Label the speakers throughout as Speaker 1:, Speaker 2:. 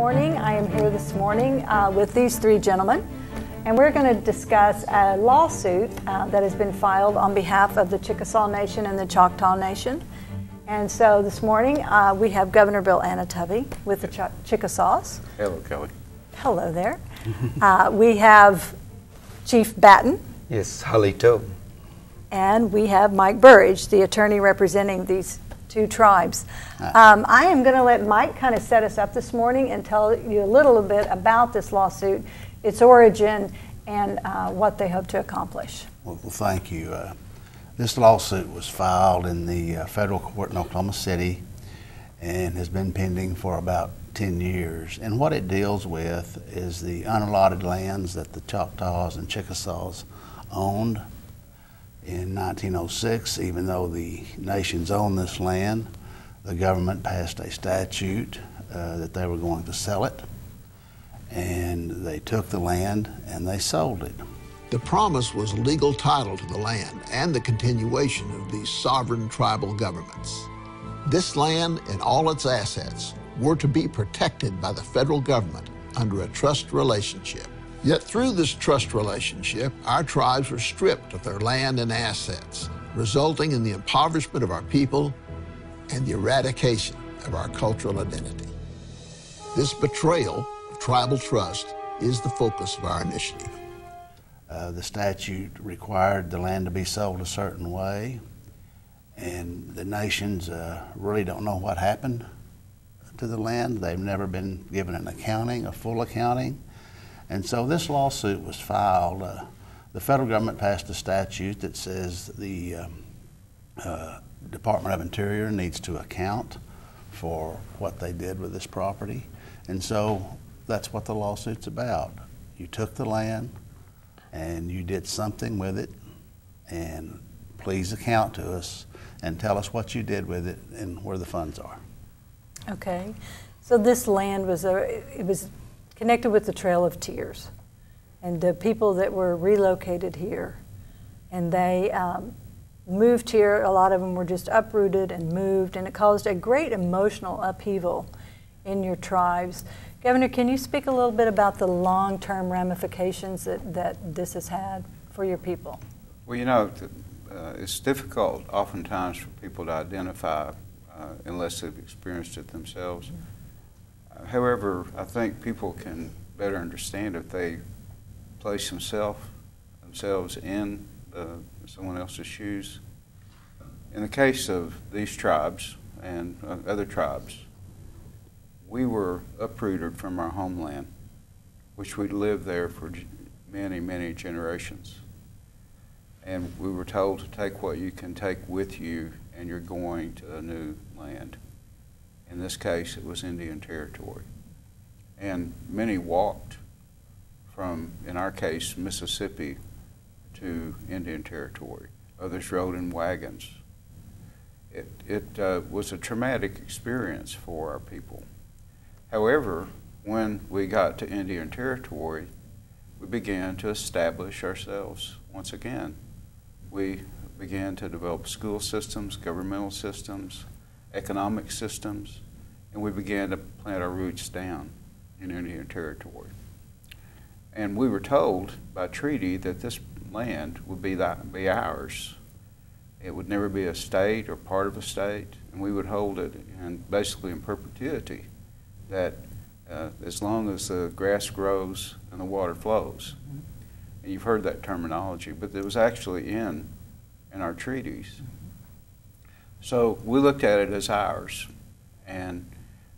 Speaker 1: morning. I am here this morning uh, with these three gentlemen, and we're going to discuss a lawsuit uh, that has been filed on behalf of the Chickasaw Nation and the Choctaw Nation. And so this morning uh, we have Governor Bill Anoatubby with the Ch- Chickasaws.
Speaker 2: Hello, Kelly.
Speaker 1: Hello there. Uh, we have Chief Batton,
Speaker 3: Yes, Halito.
Speaker 1: and we have Mike Burrage, the attorney representing these two tribes. Um, I am going to let Mike kind of set us up this morning and tell you a little bit about this lawsuit, its origin, and uh, what they hope to accomplish.
Speaker 4: Well, well, thank you. Uh, this lawsuit was filed in the uh, federal court in Oklahoma City and has been pending for about 10 years. And what it deals with is the unallotted lands that the Choctaws and Chickasaws owned in 1906. Even though the nations owned this land, the government passed a statute uh, that they were going to sell it. And they took the land and they sold it.
Speaker 5: The promise was legal title to the land and the continuation of these sovereign tribal governments. This land and all its assets were to be protected by the federal government under a trust relationship. Yet through this trust relationship, our tribes were stripped of their land and assets, resulting in the impoverishment of our people and the eradication of our cultural identity. This betrayal of tribal trust is the focus of our initiative.
Speaker 4: Uh, the statute required the land to be sold a certain way, and the nations uh, really don't know what happened to the land. They've never been given an accounting, a full accounting. And so this lawsuit was filed. Uh, the federal government passed a statute that says the um, uh, Department of Interior needs to account for what they did with this property. And so that's what the lawsuit's about. You took the land and you did something with it, and please account to us and tell us what you did with it and where the funds are.
Speaker 1: Okay, so this land was a, it was connected with the Trail of Tears, and the people that were relocated here, and they um, moved here. A lot of them were just uprooted and moved, and it caused a great emotional upheaval in your tribes. Governor, can you speak a little bit about the long-term ramifications that, that this has had for your people?
Speaker 2: Well, you know, uh, it's difficult oftentimes for people to identify uh, unless they've experienced it themselves. Uh, however, I think people can better understand if they place themselves themselves in uh, someone else's shoes. In the case of these tribes and uh, other tribes, we were uprooted from our homeland, which we lived there for many, many generations. And we were told to take what you can take with you, and you're going to a new land. In this case, it was Indian Territory. And many walked from, in our case, Mississippi to Indian Territory. Others rode in wagons. It, it uh, was a traumatic experience for our people. However, when we got to Indian Territory, we began to establish ourselves once again. We began to develop school systems, governmental systems, economic systems, and we began to plant our roots down in Indian Territory. And we were told by treaty that this land would be, that, be ours. It would never be a state or part of a state, and we would hold it in, basically in perpetuity that uh, as long as the grass grows and the water flows. And you've heard that terminology, but it was actually in in our treaties. So we looked at it as ours, and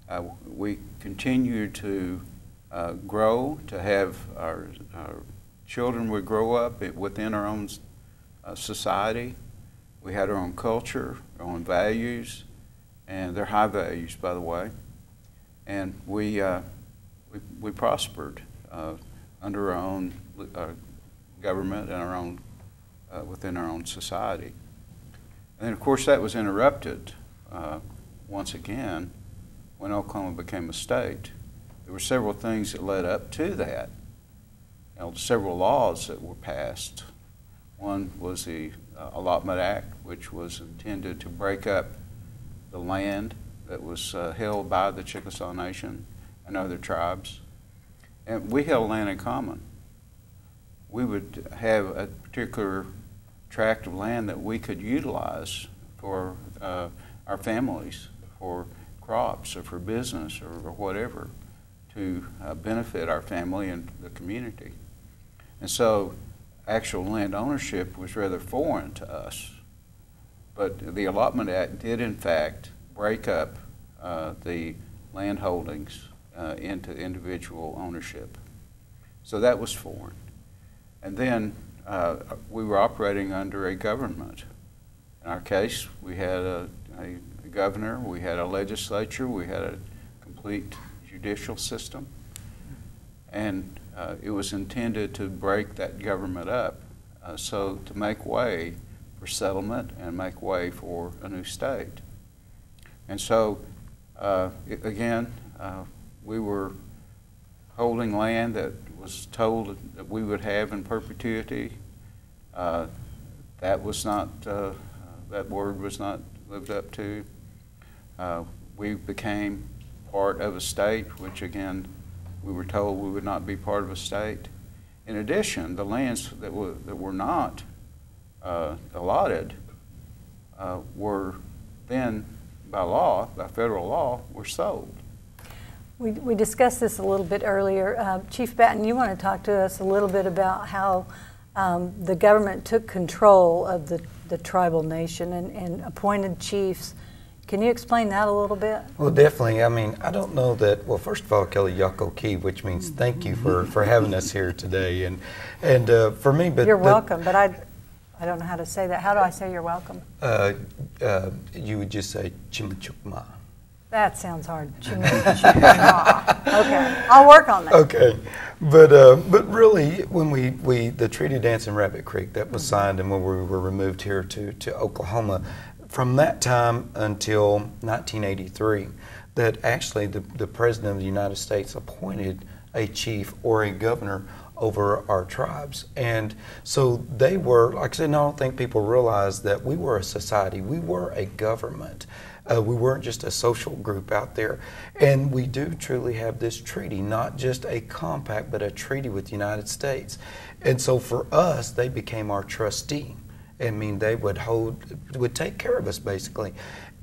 Speaker 2: uh, we continued to uh, grow, to have our, our, children would grow up within our own uh, society. We had our own culture, our own values, and they're high values, by the way and we, uh, we, we, prospered uh, under our own uh, government and our own, within our own society. And of course, that was interrupted uh, once again when Oklahoma became a state. There were several things that led up to that. You know, several laws that were passed. One was the uh, Allotment Act, which was intended to break up the land that was uh, held by the Chickasaw Nation and other tribes. And we held land in common. We would have a particular tract of land that we could utilize for uh, our families, for crops or for business or, whatever to uh, benefit our family and the community. And so actual land ownership was rather foreign to us. But the Allotment Act did, in fact, break up uh, the land holdings uh, into individual ownership. So that was foreign. And then uh, we were operating under a government. In our case, we had a, a governor, we had a legislature, we had a complete judicial system. And uh, it was intended to break that government up uh, so to make way for settlement and make way for a new state. And so, uh, it, again, uh, we were holding land that was told that we would have in perpetuity. Uh, that was not, uh, that word was not lived up to. we became part of a state, which again, we were told we would not be part of a state. In addition, the lands that were, that were not uh, allotted uh, were then, by law, by federal law, were sold.
Speaker 1: We, we discussed this a little bit earlier. Uh, Chief Batton, you want to talk to us a little bit about how um, the government took control of the, the tribal nation and, and appointed chiefs can you explain that a little bit?
Speaker 3: Well, definitely. I mean, I don't know that. Well, first of all, Kelly Yakoke, which means thank you for, for having us here today, and and uh, for me, but
Speaker 1: you're welcome. But I, I don't know how to say that. How do I say you're welcome?
Speaker 3: Uh, uh, you would just say chimichukma.
Speaker 1: That sounds hard. Okay, I'll work on that.
Speaker 3: Okay, but uh, but really, when we, we the Treaty Dancing Rabbit Creek that was signed, and when we were removed here to to Oklahoma from that time until 1983 that actually the, the President of the United States appointed a chief or a governor over our tribes. And so they were, like I said, I don't think people realize that we were a society, we were a government. Uh, we weren't just a social group out there. And we do truly have this treaty, not just a compact, but a treaty with the United States. And so for us, they became our trustee. I mean, they would hold, would take care of us basically.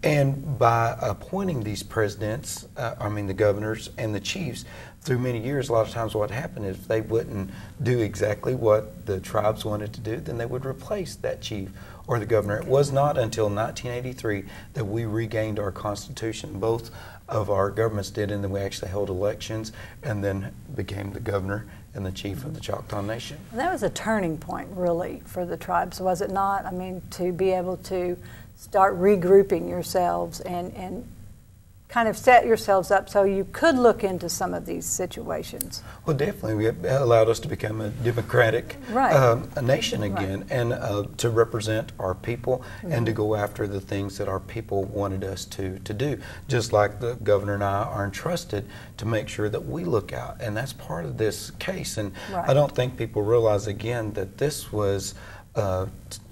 Speaker 3: And by appointing these presidents, uh, I mean the governors and the chiefs, through many years, a lot of times what happened is if they wouldn't do exactly what the tribes wanted to do, then they would replace that chief or the governor. It was not until 1983 that we regained our constitution. Both of our governments did, and then we actually held elections and then became the governor and the chief of the Choctaw Nation.
Speaker 1: And that was a turning point, really, for the tribes, was it not? I mean, to be able to start regrouping yourselves and, and kind of set yourselves up so you could look into some of these situations.
Speaker 3: Well, definitely, it allowed us to become a democratic right. uh, a nation again, right. and uh, to represent our people mm-hmm. and to mm-hmm. go after the things that our people wanted us to to do. Just like the governor and I are entrusted to make sure that we look out, and that's part of this case. And right. I don't think people realize again that this was uh,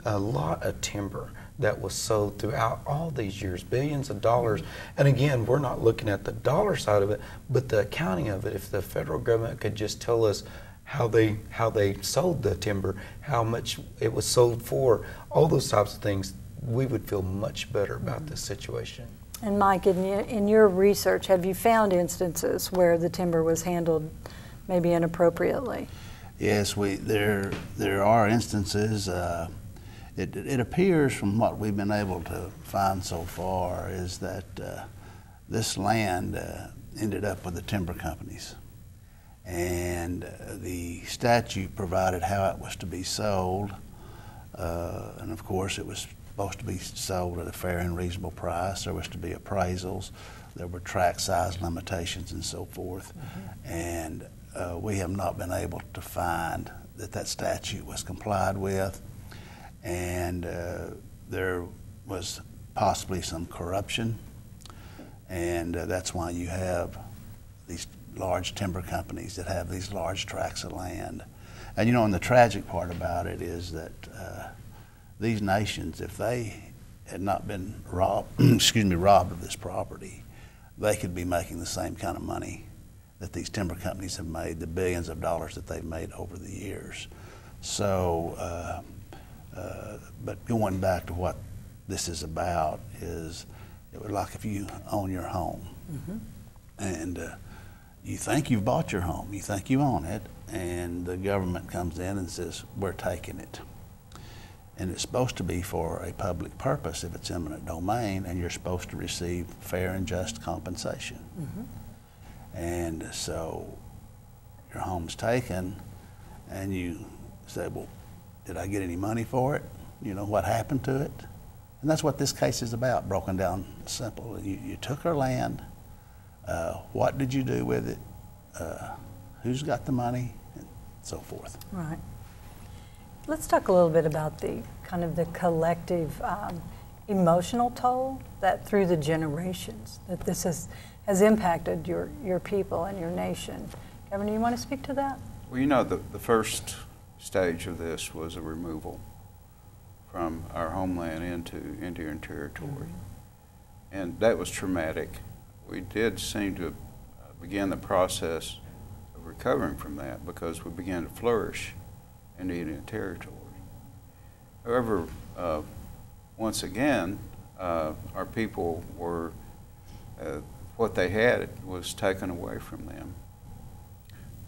Speaker 3: a lot of timber that was sold throughout all these years, billions of dollars. And again, we're not looking at the dollar side of it, but the accounting of it. If the federal government could just tell us how they how they sold the timber, how much it was sold for, all those types of things, we would feel much better about mm-hmm. this situation.
Speaker 1: And Mike, in, in your research, have you found instances where the timber was handled maybe inappropriately?
Speaker 4: Yes, we there there are instances. Uh, it, it appears from what we've been able to find so far is that uh, this land uh, ended up with the timber companies. And uh, the statute provided how it was to be sold. Uh, and of course, it was supposed to be sold at a fair and reasonable price. There was to be appraisals. There were tract size limitations and so forth. Mm-hmm. And uh, we have not been able to find that that statute was complied with and uh, there was possibly some corruption, and uh, that's why you have these large timber companies that have these large tracts of land. And you know, and the tragic part about it is that uh, these nations, if they had not been robbed, excuse me, robbed of this property, they could be making the same kind of money that these timber companies have made, the billions of dollars that they've made over the years. So, uh, but going back to what this is about is it would like if you own your home and uh, you think you've bought your home, you think you own it, and the government comes in and says, We're taking it. And it's supposed to be for a public purpose if it's eminent domain, and you're supposed to receive fair and just compensation. And so your home's taken, and you say, Well, did I get any money for it? You know, what happened to it? And that's what this case is about, broken down simple. You, you took our land. Uh, what did you do with it? Uh, who's got the money? And so forth.
Speaker 1: Right. Let's talk a little bit about the kind of the collective um, emotional toll that through the generations that this has, has impacted your, your people and your nation. Kevin, do you want to speak to that?
Speaker 2: Well, you know, the, the first stage of this was a removal from our homeland into Indian territory. And that was traumatic. We did seem to begin the process of recovering from that because we began to flourish in Indian territory. However, uh, once again, uh, our people were, uh, what they had was taken away from them.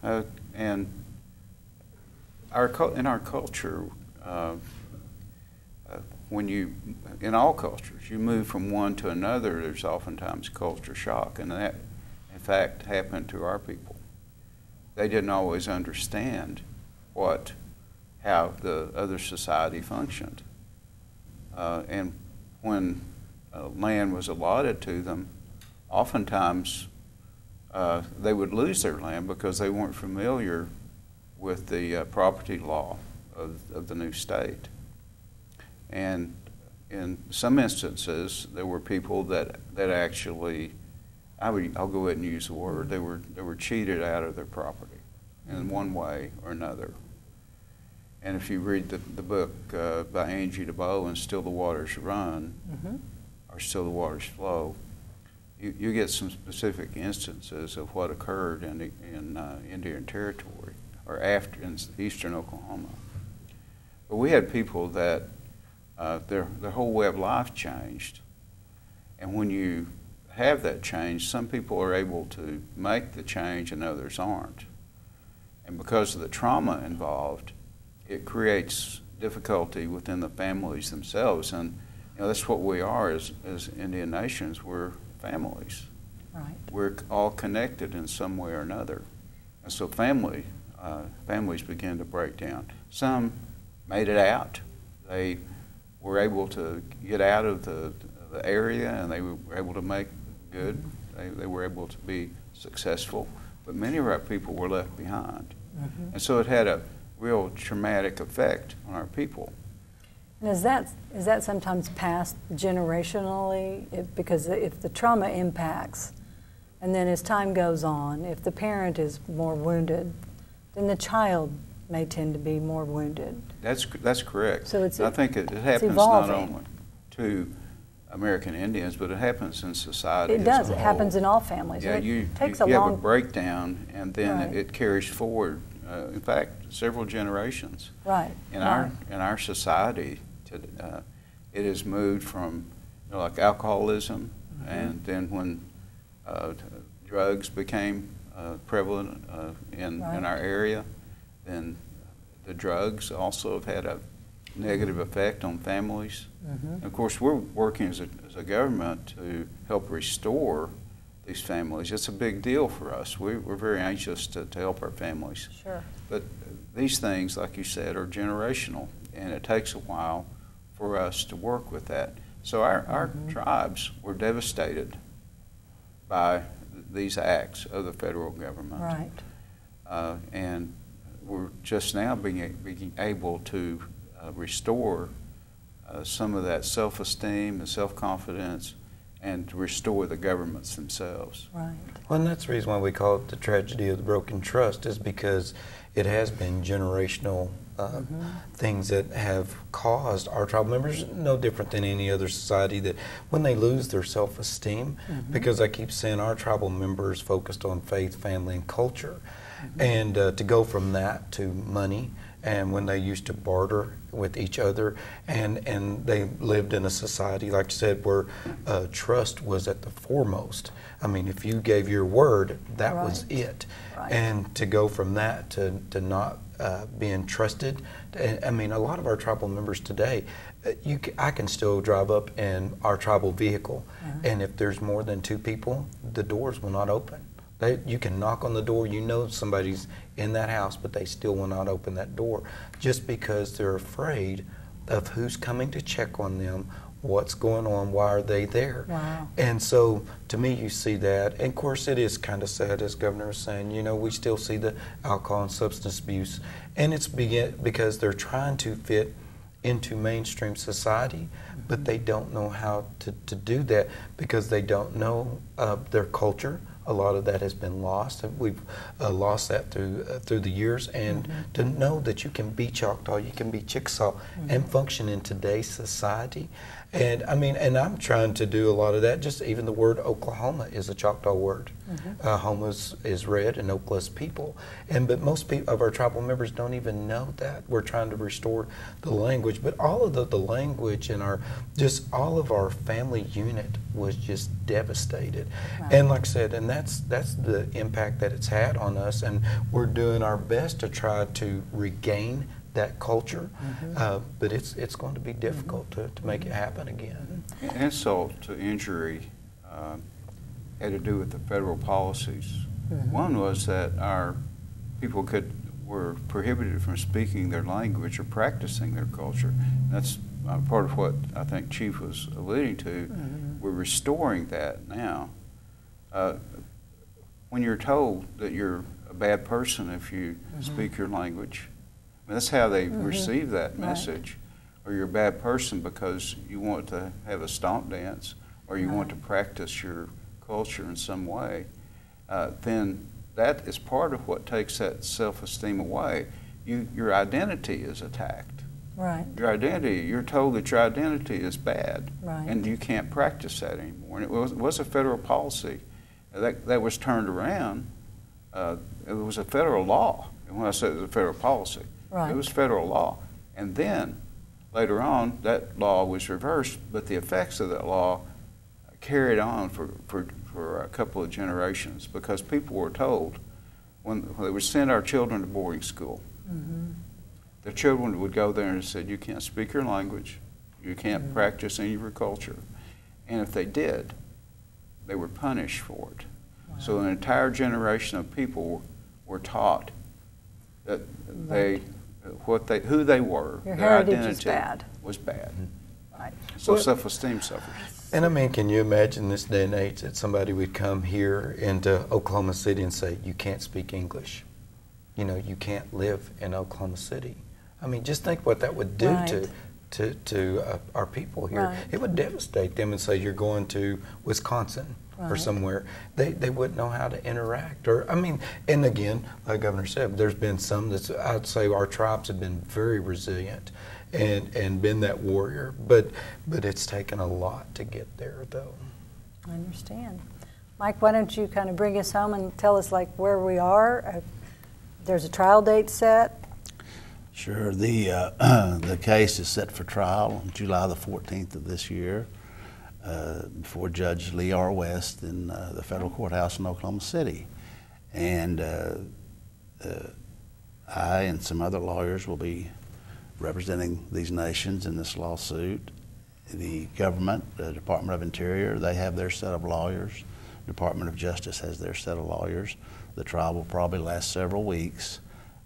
Speaker 2: Uh, and our in our culture, uh, uh, when you in all cultures you move from one to another, there's oftentimes culture shock, and that, in fact, happened to our people. They didn't always understand what how the other society functioned, uh, and when uh, land was allotted to them, oftentimes uh, they would lose their land because they weren't familiar with the uh, property law of, of the new state. And in some instances, there were people that, that actually, I would, I'll go ahead and use the word, they were, they were cheated out of their property in one way or another. And if you read the, the book uh, by Angie Debo and Still the Waters Run,
Speaker 1: Mm-hmm.
Speaker 2: or Still the Waters Flow, you, you get some specific instances of what occurred in, the, in uh, Indian Territory or after in eastern Oklahoma. But we had people that uh, their, their whole way of life changed. And when you have that change, some people are able to make the change and others aren't. And because of the trauma involved, it creates difficulty within the families themselves. And you know, that's what we are as, as Indian nations. We're families.
Speaker 1: Right.
Speaker 2: We're all connected in some way or another. And so family, uh, families begin to break down. Some made it out. They were able to get out of the, the area and they were able to make good. They, they were able to be successful. But many of our people were left behind.
Speaker 1: Mhm.
Speaker 2: And so it had a real traumatic effect on our people.
Speaker 1: And is that, is that sometimes passed generationally? If, because if the trauma impacts, and then as time goes on, if the parent is more wounded, then the child may tend to be more wounded.
Speaker 2: That's, that's correct.
Speaker 1: So it's-
Speaker 2: I think it, it happens not only to American Indians, but it happens in society
Speaker 1: It does. It happens in all families.
Speaker 2: Yeah,
Speaker 1: It
Speaker 2: you,
Speaker 1: takes
Speaker 2: you,
Speaker 1: a
Speaker 2: you
Speaker 1: long
Speaker 2: have a breakdown, and then
Speaker 1: Right.
Speaker 2: it, it carries forward. Uh, in fact, several generations.
Speaker 1: right.
Speaker 2: In
Speaker 1: right.
Speaker 2: our in our society, to, uh, it has moved from you know, like alcoholism,
Speaker 1: Mm-hmm.
Speaker 2: and then when uh, drugs became uh, prevalent uh, in
Speaker 1: Right.
Speaker 2: in our area, And the drugs also have had a negative effect on families.
Speaker 1: Mhm.
Speaker 2: Of course, we're working as a, as a government to help restore these families. It's a big deal for us. We, we're very anxious to, to help our families.
Speaker 1: Sure.
Speaker 2: But these things, like you said, are generational, and it takes a while for us to work with that. So our, our
Speaker 1: Mhm.
Speaker 2: tribes were devastated by these acts of the federal government.
Speaker 1: Right.
Speaker 2: Uh, and we're just now being, being able to uh, restore uh, some of that self-esteem and self-confidence and to restore the governments themselves.
Speaker 1: Right.
Speaker 3: Well, and that's the reason why we call it the tragedy of the broken trust, is because it has been generational uh, things that have caused our tribal members, no different than any other society, that when they lose their self esteem, because I keep saying our tribal members focused on faith, family, and culture. And uh, to go from that to money, and when they used to barter with each other, and, and they lived in a society, like you said, where uh, trust was at the foremost. I mean, if you gave your word, that was it.
Speaker 1: Right.
Speaker 3: And to go from that to, to not uh, being trusted, I mean, a lot of our tribal members today, uh, you, I can still drive up in our tribal vehicle,
Speaker 1: Uh-huh.
Speaker 3: and if there's more than two people, the doors will not open. They, you can knock on the door, you know somebody's in that house, but they still will not open that door just because they're afraid of who's coming to check on them, what's going on, why are they there.
Speaker 1: Wow.
Speaker 3: And so, to me, you see that. And of course, it is kind of sad, as Governor was saying. You know, we still see the alcohol and substance abuse, and it's begin because they're trying to fit into mainstream society, but they don't know how to, to do that because they don't know uh, their culture. A lot of that has been lost, and we've uh, lost that through uh, through the years. And to know that you can be Choctaw, you can be Chickasaw, and function in today's society. And I mean, and I'm trying to do a lot of that. Just even the word Oklahoma is a Choctaw word. Uh, Homa is, is red, and Okla's people. And but most people of our tribal members don't even know that. We're trying to restore the language, but all of the, the language and our just all of our family unit was just devastated. And like I said, and that's that's the impact that it's had on us. And we're doing our best to try to regain that culture, uh, but it's it's going to be difficult to, to make it happen again.
Speaker 2: Insult to injury um, had to do with the federal policies. One was that our people could were prohibited from speaking their language or practicing their culture. That's uh, part of what I think Chief was alluding to. We're restoring that now. Uh, when you're told that you're a bad person if you speak your language, That's how they receive that
Speaker 1: Right.
Speaker 2: message. Or you're a bad person because you want to have a stomp dance or you want to practice your culture in some way, uh, then that is part of what takes that self-esteem away. You, your identity is attacked.
Speaker 1: Right.
Speaker 2: Your identity, you're told that your identity is bad,
Speaker 1: Right.
Speaker 2: and you can't practice that anymore. And it was, was a federal policy that, that was turned around. Uh, it was a federal law. And when I said it was a federal policy,
Speaker 1: Right.
Speaker 2: it was federal law. And then later on, that law was reversed, but the effects of that law carried on for, for, for a couple of generations because people were told when, when they would send our children to boarding school, mm-hmm. their children would go there and said, "You can't speak your language, you can't mm-hmm. practice any of your culture," and if they did, they were punished for it. So an entire generation of people were taught that they, what they, who they were,
Speaker 1: Your
Speaker 2: their identity
Speaker 1: bad.
Speaker 2: was bad.
Speaker 1: Right.
Speaker 2: So
Speaker 3: Well-
Speaker 2: self-esteem suffers.
Speaker 3: And I mean, can you imagine this day and age that somebody would come here into Oklahoma City and say, you can't speak English? You know, you can't live in Oklahoma City. I mean, just think what that would do to,
Speaker 1: Right.
Speaker 3: to, to uh, our people here.
Speaker 1: Right.
Speaker 3: It would devastate them and say, you're going to Wisconsin or somewhere. They, they wouldn't know how to interact. Or, I mean, and again, like Governor said, there's been some that's, I'd say our tribes have been very resilient and, and been that warrior. But, but it's taken a lot to get there, though.
Speaker 1: I understand. Mike, why don't you kind of bring us home and tell us like where we are? Uh, There's a trial date set.
Speaker 4: Sure. The, uh, the case is set for trial on July the 14th of this year uh, before Judge Lee R. West in uh, the federal courthouse in Oklahoma City. And uh, uh, I and some other lawyers will be representing these nations in this lawsuit. The government, the Department of Interior, they have their set of lawyers. Department of Justice has their set of lawyers. The trial will probably last several weeks,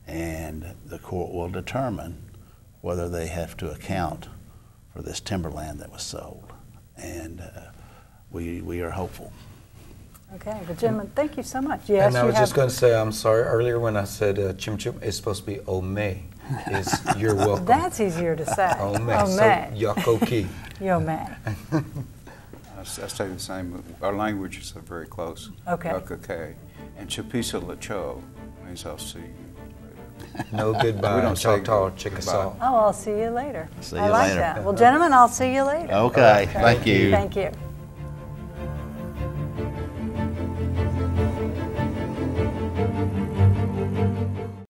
Speaker 4: and the court will determine whether they have to account for this timberland that was sold. And uh, we, we are hopeful.
Speaker 1: Okay, well, gentlemen, thank you so much. Yes,
Speaker 3: and I was just going to say, I'm sorry earlier when I said uh, chim chim, it's supposed to be ome. Is you're welcome.
Speaker 1: That's easier to say.
Speaker 3: ome.
Speaker 1: Oh,
Speaker 3: So
Speaker 1: may.
Speaker 3: yakoki.
Speaker 1: Yo, may.
Speaker 2: I s- I say the same. Our languages are very close.
Speaker 1: Okay.
Speaker 2: Ukake. And Chapisa Lacho means I'll see you later.
Speaker 3: No goodbye.
Speaker 2: We don't say
Speaker 3: Choctaw,
Speaker 2: goodbye.
Speaker 3: Chickasaw.
Speaker 1: Oh, I'll see you later.
Speaker 4: See
Speaker 1: I
Speaker 4: you
Speaker 1: like
Speaker 4: later.
Speaker 1: that. Well, gentlemen, I'll see you later.
Speaker 4: Okay, thank you.
Speaker 1: Thank you.